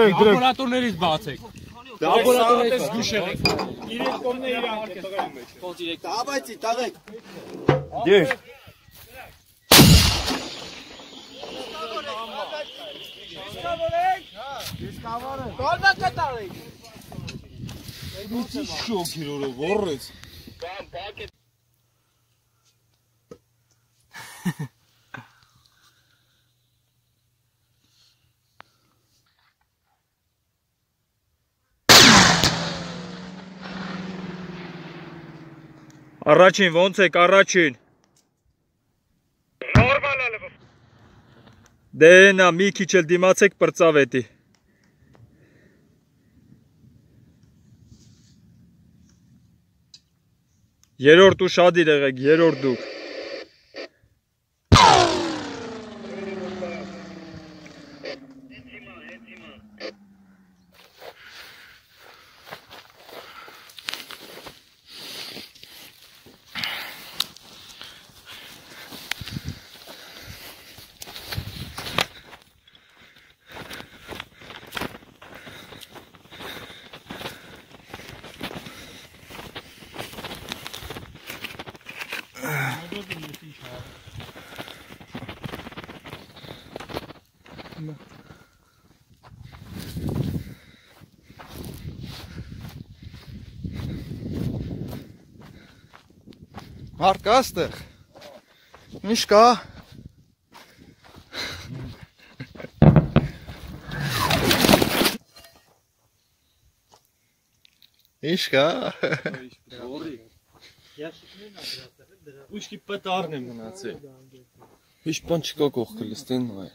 Դրեք, դրեք։ Ապարատորներից բացեք։ Դա ապարատորներից գուշերեք։ Իրեք կողմն է իր անկը տղայի մեջ։ Ոնց իրեք։ Հա բայց տաղեք։ Դեր։ Իսկավորեք։ Հա, իսկավորեք։ Գոլը կտարեք։ Ինչի շոկ էր օրը ոռեց։ Բան բակե Առաջին ո՞նց եք առաջին։ Նորմալ լավ։ Դե նա մի քիչ էլ դիմացեք պրծավետի։ Երորդ ուշադիր եղեք, երորդ դուք։ Doldurdum bütün şahı. Arkastık. Mişka. Mişka. Doğru. Ուշքի պտարն եմ մնացել։ Ինչ բան չկա կողքը լստեն նայ։